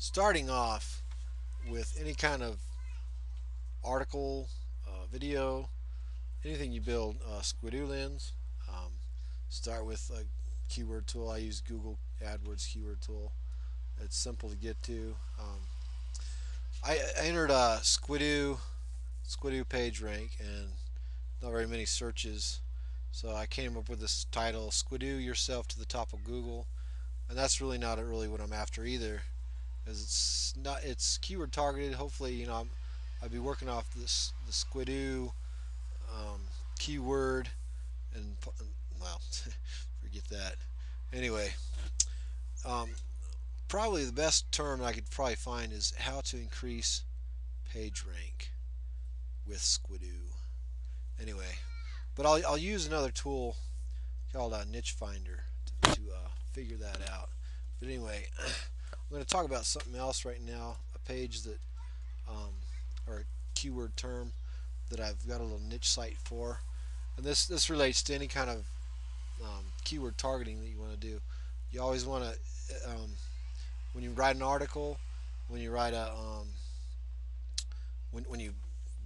starting off with any kind of article, uh, video, anything you build, uh, Squidoo lens. Um, start with a keyword tool. I use Google AdWords keyword tool. It's simple to get to. Um, I, I, entered a Squidoo Squidoo page rank and not very many searches. So I came up with this title, Squidoo yourself to the top of Google. And that's really not really what I'm after either because it's not it's keyword targeted. Hopefully you know I'll be working off this the Squidoo um, keyword and well forget that. Anyway um, probably the best term I could probably find is how to increase page rank with Squidoo. Anyway but I'll, I'll use another tool called a niche finder to, to uh, figure that out. But anyway I'm going to talk about something else right now, a page that, um, or a keyword term that I've got a little niche site for. And this, this relates to any kind of um, keyword targeting that you want to do. You always want to, um, when you write an article, when you write a, um, when, when you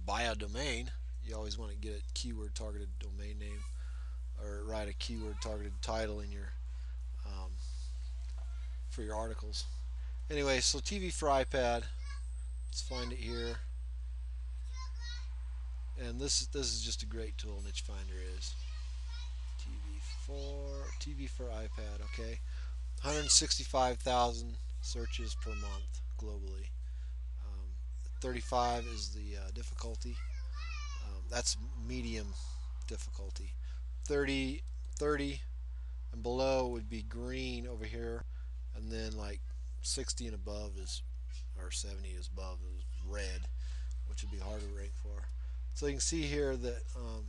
buy a domain, you always want to get a keyword targeted domain name or write a keyword targeted title in your for your articles. Anyway, so TV for iPad. Let's find it here. And this this is just a great tool. Niche Finder is TV for TV for iPad. Okay, 165,000 searches per month globally. Um, 35 is the uh, difficulty. Um, that's medium difficulty. 30 30 and below would be green over here, and then like 60 and above is, or 70 is above is red, which would be hard to rank for. So you can see here that um,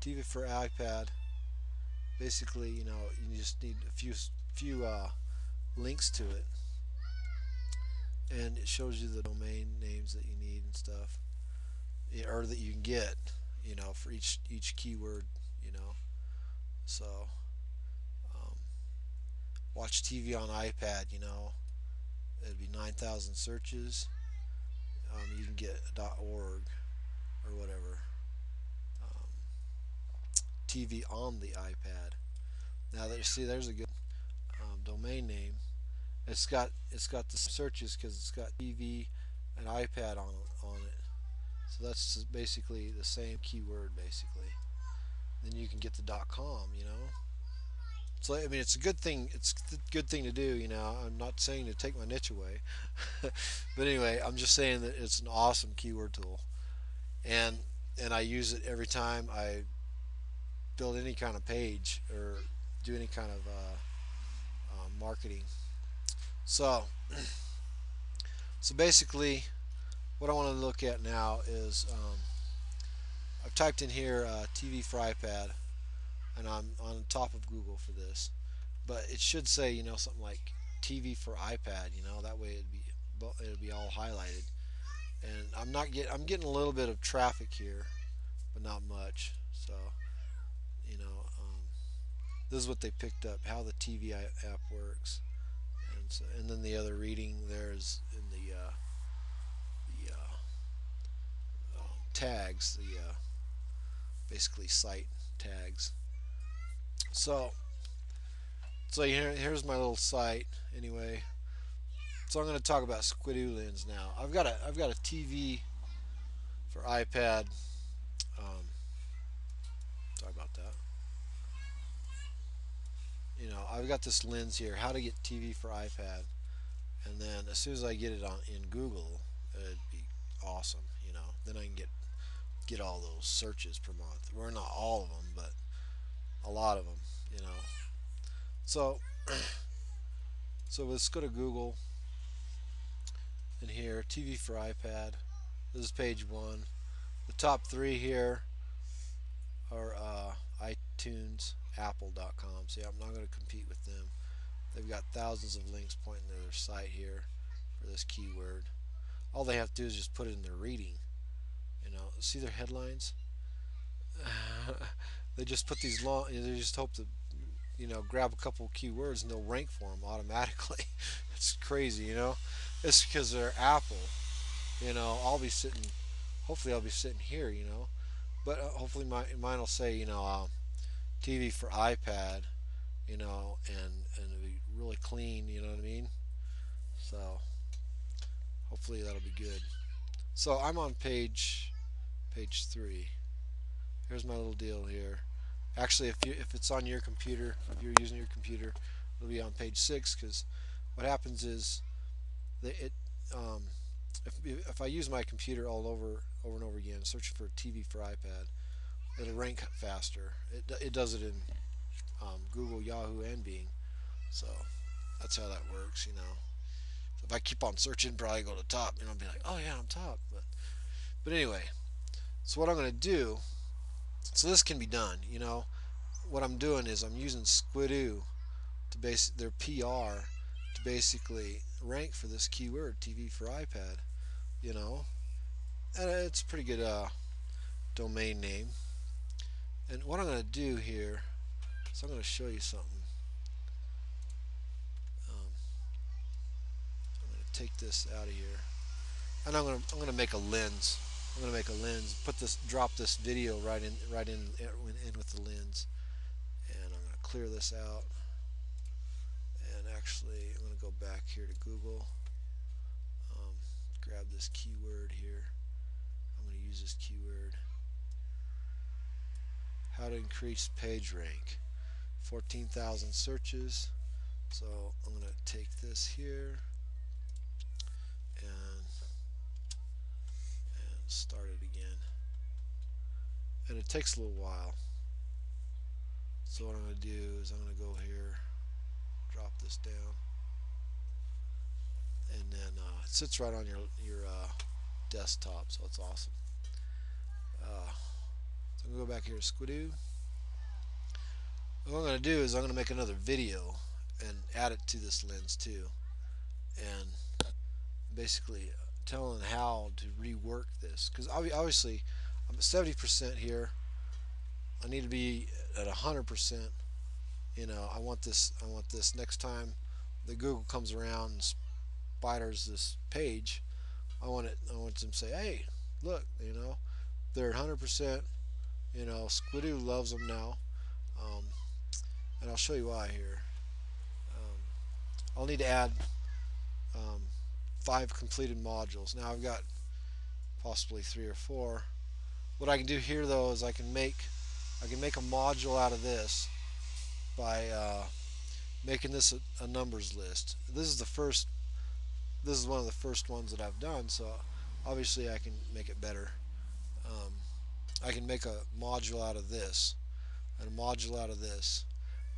TV for iPad, basically, you know, you just need a few few uh, links to it, and it shows you the domain names that you need and stuff, or that you can get, you know, for each each keyword, you know. So watch TV on iPad, you know, it'd be 9,000 searches. Um, you can get .org or whatever. Um, TV on the iPad. Now that you see, there's a good um, domain name. It's got it's got the searches because it's got TV and iPad on on it. So that's basically the same keyword basically. Then you can get the .com, you know. So I mean, it's a good thing. It's a good thing to do. You know, I'm not saying to take my niche away, but anyway, I'm just saying that it's an awesome keyword tool, and and I use it every time I build any kind of page or do any kind of uh, uh, marketing. So, so basically, what I want to look at now is um, I've typed in here uh, TV fry iPad and I'm on top of Google for this. But it should say, you know, something like TV for iPad. You know, that way it'd be it'd be all highlighted. And I'm not get I'm getting a little bit of traffic here, but not much. So, you know, um, this is what they picked up, how the TV app works, and so, and then the other reading there is in the uh, the uh, uh, tags, the uh, basically site tags. So, so here, here's my little site anyway. So I'm going to talk about Squidoo lens now. I've got a I've got a TV for iPad. Um, sorry about that. You know, I've got this lens here. How to get TV for iPad, and then as soon as I get it on in Google, it'd be awesome. You know, then I can get get all those searches per month. We're well, not all of them, but a lot of them you know. So so let's go to Google and here TV for iPad. This is page one. The top three here are uh, iTunes Apple.com see I'm not going to compete with them. They've got thousands of links pointing to their site here for this keyword. All they have to do is just put it in their reading you know. See their headlines they just put these long they just hope to, you know, grab a couple keywords and they'll rank for them automatically. it's crazy, you know. It's because they're Apple. You know, I'll be sitting. Hopefully, I'll be sitting here. You know, but uh, hopefully, my, mine will say, you know, uh, TV for iPad. You know, and and it'll be really clean. You know what I mean? So hopefully that'll be good. So I'm on page page three. Here's my little deal here. Actually, if you if it's on your computer, if you're using your computer, it'll be on page six because what happens is that it um, if, if I use my computer all over over and over again, searching for TV for iPad, it'll rank faster. It, it does it in um, Google, Yahoo, and Bing. So that's how that works, you know. So if I keep on searching, probably go to top, and I'll be like, oh yeah, I'm top. But but anyway, so what I'm going to do, so this can be done, you know. What I'm doing is I'm using Squidoo to base their PR to basically rank for this keyword TV for iPad, you know. And it's a pretty good uh, domain name. And what I'm going to do here is I'm going to show you something. Um, I'm going to take this out of here. And I'm going to I'm going to make a lens. I'm going to make a lens. Put this drop this video right in right in in with the lens. And I'm going to clear this out. And actually I'm going to go back here to Google. Um, grab this keyword here. I'm going to use this keyword. How to increase page rank. 14,000 searches. So I'm going to take this here and, and start it again. And it takes a little while. So what I'm going to do is I'm going to go here, drop this down, and then uh, it sits right on your your uh, desktop, so it's awesome. Uh, so I'm going to go back here to Squidoo. What I'm going to do is I'm going to make another video and add it to this lens too. And basically telling how to rework this. Because obviously I'm at 70% here. I need to be at 100%. You know, I want this. I want this next time the Google comes around and spiders this page. I want it. I want them to say, "Hey, look, you know, they're 100%. You know, Squidoo loves them now." Um, and I'll show you why here. Um, I'll need to add um, five completed modules. Now I've got possibly three or four. What I can do here though is I can make I can make a module out of this by uh, making this a, a, numbers list. This is the first this is one of the first ones that I've done so obviously I can make it better. Um, I can make a module out of this and a module out of this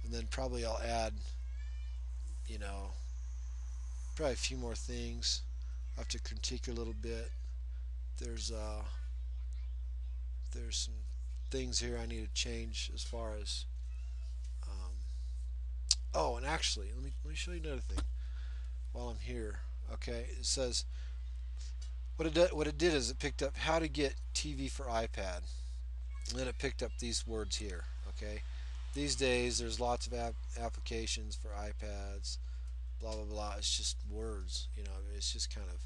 and then probably I'll add you know probably a few more things I have to critique a little bit there's uh there's some things here I need to change as far as um, oh and actually let me let me show you another thing while I'm here okay? It says what it did, what it did is it picked up how to get TV for iPad. And then it picked up these words here okay? These days there's lots of app applications for iPads blah blah blah. It's just words you know it's just kind of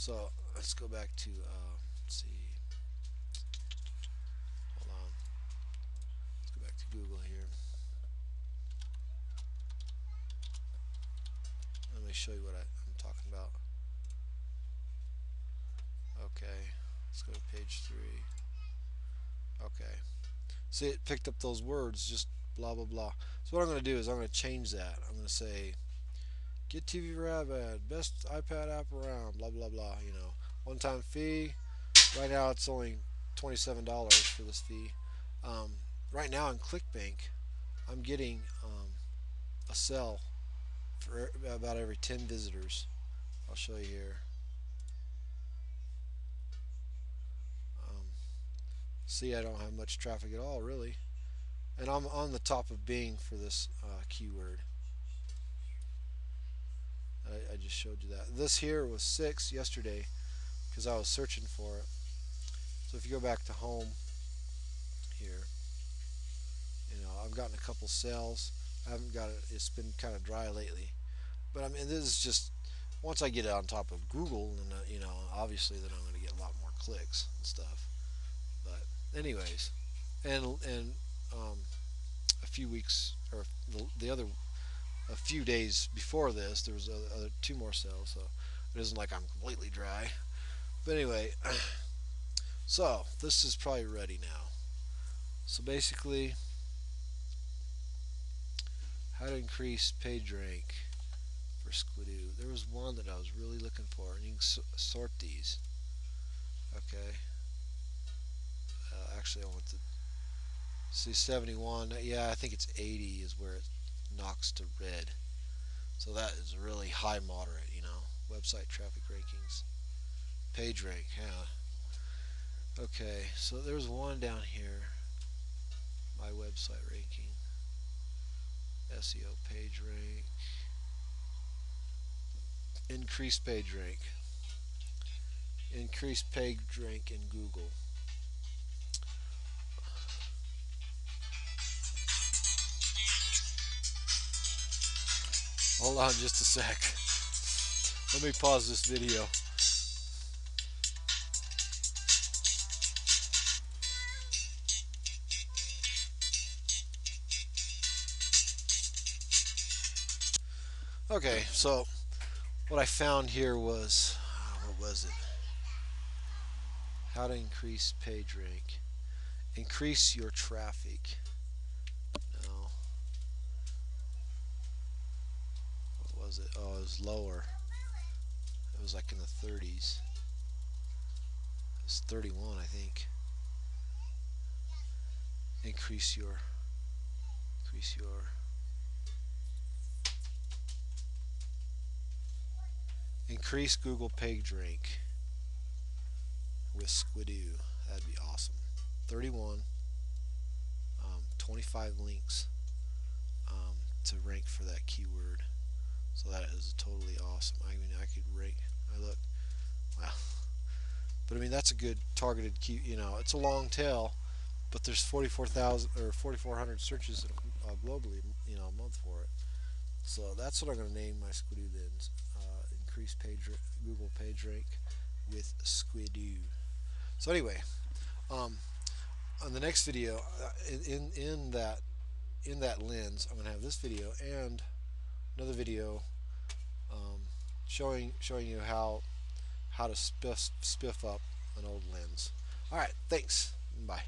so let's go back to uh, let's see. Hold on. Let's go back to Google here. Let me show you what I, I'm talking about. Okay. Let's go to page three. Okay. See it picked up those words just blah blah blah. So what I'm going to do is I'm going to change that. I'm going to say get TV iPad best iPad app around blah blah blah you know. One time fee. Right now it's only $27 for this fee. Um, right now in ClickBank I'm getting um, a sell for about every 10 visitors. I'll show you here. See I don't have much traffic at all really. And I'm on the top of Bing for this uh, keyword I, I, just showed you that this here was 6 yesterday because I was searching for it so if you go back to home here you know I've gotten a couple sales I haven't got it. It's been kind of dry lately, but I mean this is just once I get it on top of Google, and uh, you know, obviously then I'm going to get a lot more clicks and stuff. But anyways, and and um, a few weeks or the, the other a few days before this, there was two more cells, so it isn't like I'm completely dry. But anyway, so this is probably ready now. So basically, how to increase page rank for Squidoo. There was one that I was really looking for, and you can sort these. Okay. Uh, actually, I want to see 71. Yeah, I think it's 80 is where it knocks to red. So that is really high moderate, you know. Website traffic rankings. Page rank, yeah. Okay, so there's one down here. My website ranking. SEO page rank. Increase page rank. Increase page rank in Google. Hold on just a sec. Let me pause this video. Okay, so what I found here was, ah, what was it? How to increase page rank. Increase your traffic. was it? Oh, it was lower. It was like in the 30s. It was 31, I think. Increase your, increase your. Increase Google page rank with Squidoo. That'd be awesome. 31, um, 25 links um, to rank for that keyword. So that is totally awesome. I mean, I could rate. I look. Wow. But I mean, that's a good targeted. You know, it's a long tail, but there's 44,000 or 4,400 searches uh, globally. You know, a month for it. So that's what I'm going to name my Squidoo lens. Uh, increase page Google page rank with Squidoo. So anyway, um, on the next video, uh, in, in in that in that lens, I'm going to have this video and another video um, showing showing you how how to spiff, spiff up an old lens. Alright, thanks. Bye.